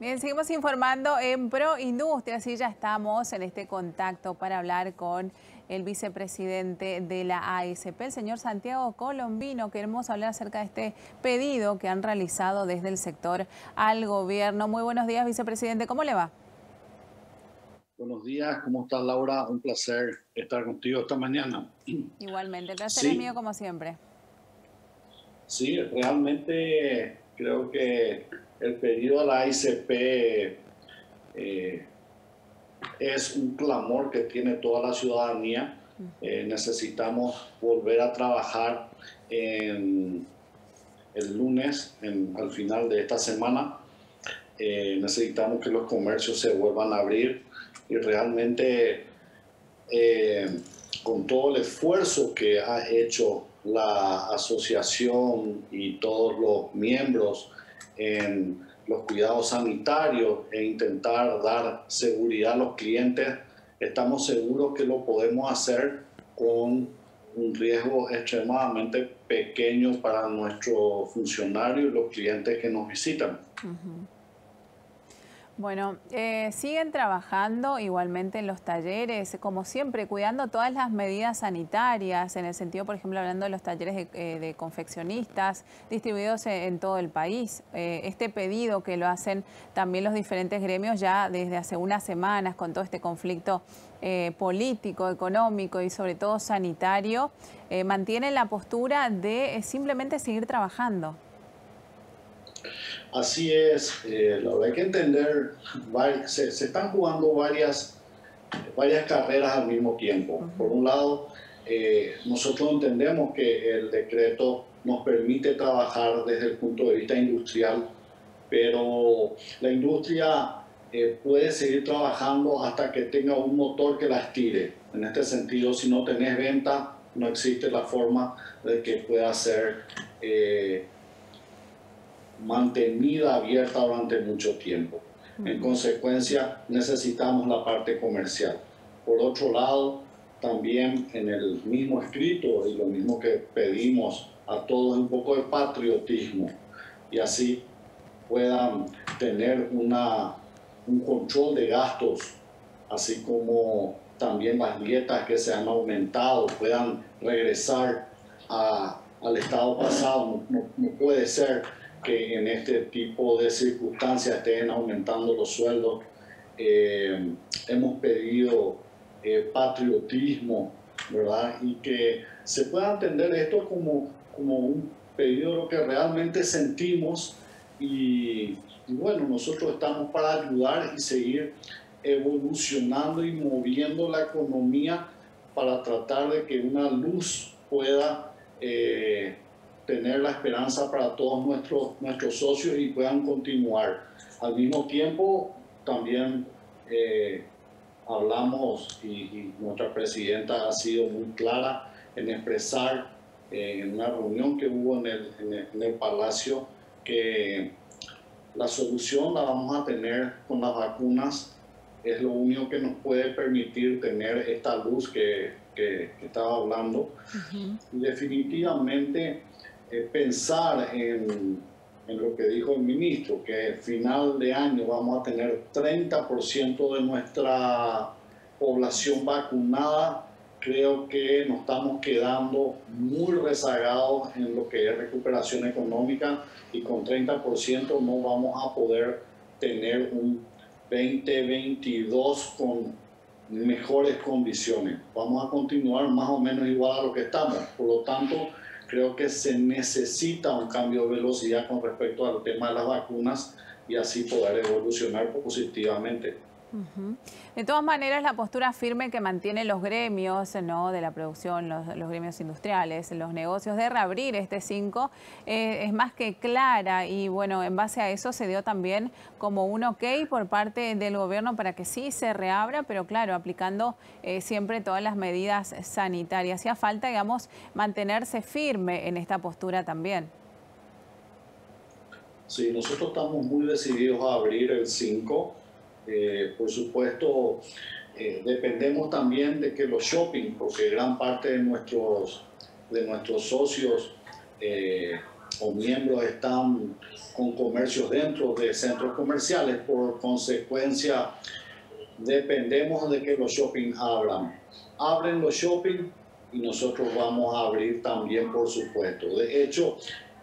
Bien, seguimos informando en Pro Industria, así ya estamos en este contacto para hablar con el vicepresidente de la ASP, el señor Santiago Colombino. Queremos hablar acerca de este pedido que han realizado desde el sector al gobierno. Muy buenos días, vicepresidente, ¿cómo le va? Buenos días, ¿cómo estás Laura? Un placer estar contigo esta mañana. Igualmente, el placer es mío como siempre. Sí, realmente creo que el pedido a la ICP eh, es un clamor que tiene toda la ciudadanía. Eh, necesitamos volver a trabajar el lunes, al final de esta semana. Eh, necesitamos que los comercios se vuelvan a abrir y realmente con todo el esfuerzo que ha hecho la asociación y todos los miembros en los cuidados sanitarios e intentar dar seguridad a los clientes, estamos seguros que lo podemos hacer con un riesgo extremadamente pequeño para nuestros funcionarios y los clientes que nos visitan. Bueno, eh, siguen trabajando igualmente en los talleres, como siempre, cuidando todas las medidas sanitarias, en el sentido, por ejemplo, hablando de los talleres de, eh, confeccionistas distribuidos en, todo el país. Eh, este pedido que lo hacen también los diferentes gremios ya desde hace unas semanas con todo este conflicto político, económico y sobre todo sanitario, mantiene la postura de simplemente seguir trabajando. Así es, eh, lo hay que entender, se, están jugando varias, varias carreras al mismo tiempo. Por un lado, eh, nosotros entendemos que el decreto nos permite trabajar desde el punto de vista industrial, pero la industria eh, puede seguir trabajando hasta que tenga un motor que la estire. En este sentido, si no tenés venta, no existe la forma de que pueda ser mantenida abierta durante mucho tiempo. En consecuencia, necesitamos la parte comercial. Por otro lado, también en el mismo escrito y lo mismo que pedimos a todos un poco de patriotismo y así puedan tener una, un control de gastos, así como también las dietas que se han aumentado puedan regresar a, al estado pasado. No, no puede ser que en este tipo de circunstancias estén aumentando los sueldos. Eh, hemos pedido eh, patriotismo, ¿verdad? Y que se pueda entender esto como, como un pedido de lo que realmente sentimos y, bueno, nosotros estamos para ayudar y seguir evolucionando y moviendo la economía para tratar de que una luz pueda eh, tener la esperanza para todos nuestros, nuestros socios y puedan continuar. Al mismo tiempo, también eh, hablamos y, nuestra presidenta ha sido muy clara en expresar eh, en una reunión que hubo en el, en el, Palacio que la solución la vamos a tener con las vacunas. Es lo único que nos puede permitir tener esta luz que, que, estaba hablando. Y definitivamente eh, pensar en, en, lo que dijo el ministro, que final de año vamos a tener 30% de nuestra población vacunada, creo que nos estamos quedando muy rezagados en lo que es recuperación económica y con 30% no vamos a poder tener un 2022 con mejores condiciones. Vamos a continuar más o menos igual a lo que estamos. Por lo tanto, creo que se necesita un cambio de velocidad con respecto al tema de las vacunas y así poder evolucionar positivamente. De todas maneras, la postura firme que mantienen los gremios ¿no? de la producción, los, gremios industriales, los negocios de reabrir este 5 eh, es más que clara y bueno, en base a eso se dio también como un ok por parte del gobierno para que sí se reabra, pero claro, aplicando eh, siempre todas las medidas sanitarias. Hacía falta, digamos, mantenerse firme en esta postura también. Sí, nosotros estamos muy decididos a abrir el 5 eh, por supuesto, eh, dependemos también de que los shopping, porque gran parte de nuestros, de nuestros socios eh, o miembros están con comercios dentro de centros comerciales. Por consecuencia, dependemos de que los shopping abran. Abren los shopping y nosotros vamos a abrir también, por supuesto. De hecho,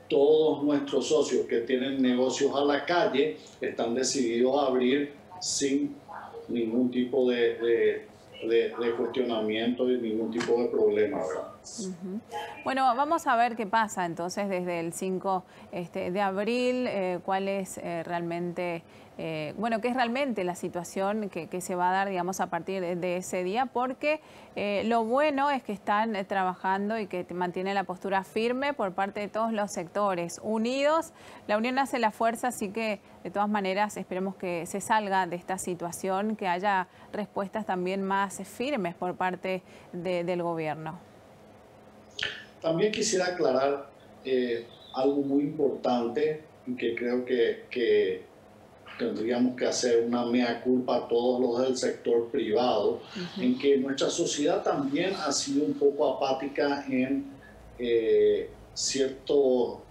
todos nuestros socios que tienen negocios a la calle están decididos a abrir sin ningún tipo de, de, cuestionamiento y ningún tipo de problema. Bueno, vamos a ver qué pasa entonces desde el 5 este, de abril, eh, cuál es eh, realmente eh, bueno, qué es realmente la situación que, se va a dar, digamos, a partir de, ese día, porque lo bueno es que están trabajando y que mantienen la postura firme por parte de todos los sectores, unidos. La unión hace la fuerza, así que de todas maneras esperemos que se salga de esta situación, que haya respuestas también más firmes por parte del gobierno. También quisiera aclarar algo muy importante que creo que tendríamos que hacer una mea culpa a todos los del sector privado, en que nuestra sociedad también ha sido un poco apática en eh, cierto,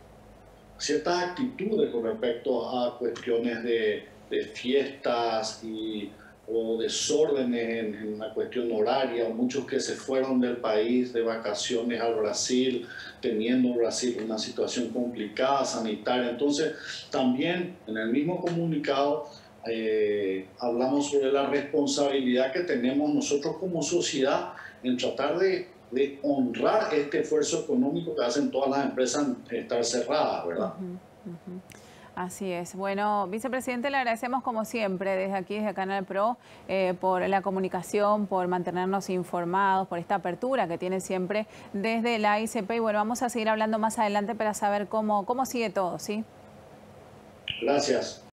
ciertas actitudes con respecto a cuestiones de, de fiestas y o desórdenes en, en, la cuestión horaria, muchos que se fueron del país de vacaciones al Brasil, teniendo Brasil una situación complicada sanitaria. Entonces, también en el mismo comunicado eh, hablamos sobre la responsabilidad que tenemos nosotros como sociedad en tratar de, honrar este esfuerzo económico que hacen todas las empresas estar cerradas, ¿verdad? Así es. Bueno, vicepresidente, le agradecemos como siempre desde aquí, desde Canal Pro, eh, por la comunicación, por mantenernos informados, por esta apertura que tiene siempre desde la ICP. Y bueno, vamos a seguir hablando más adelante para saber cómo, cómo sigue todo, ¿sí? Gracias.